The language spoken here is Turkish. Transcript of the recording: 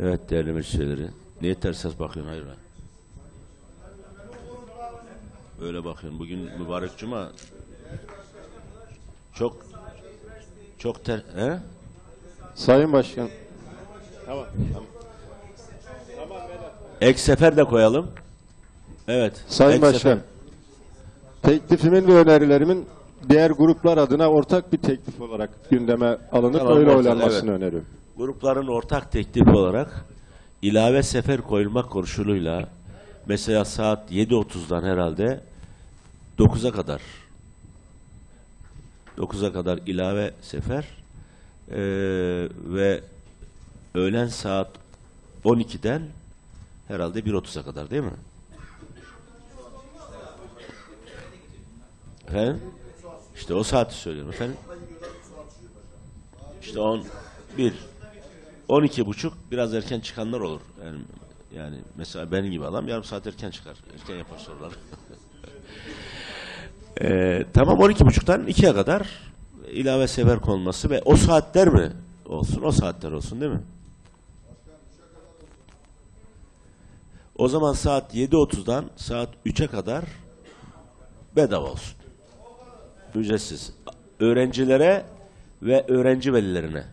Evet değerli meclisleri. Niye ters ters bakıyorsun hayır Öyle bakıyorsun. Bugün mübarek cuma. Çok çok ter... He? Sayın Başkan. Ek sefer de koyalım. Evet. Sayın ek Başkan. sefer. Teklifimin ve önerilerimin diğer gruplar adına ortak bir teklif olarak gündeme alınıp Tamam, öyle ortak, oylanmasını öneriyorum. Grupların ortak teklifi olarak ilave sefer koyulmak koşuluyla mesela saat 7.30'dan herhalde 9'a kadar 9'a kadar ilave sefer eee, ve öğlen saat 12'den herhalde 1.30'a kadar değil mi? Efendim? İşte o saati söylüyorum efendim. İşte 10 1 12 buçuk biraz erken çıkanlar olur. Yani, yani mesela benim gibi adam yarım saat erken çıkar. Erken yapar soruları. Ee, tamam 12 buçuktan 2'ye kadar ilave sefer konması ve o saatler mi olsun? O saatler olsun değil mi? O zaman saat 7.30'dan saat 3'e kadar bedava olsun. Ücretsiz. Öğrencilere ve öğrenci velilerine.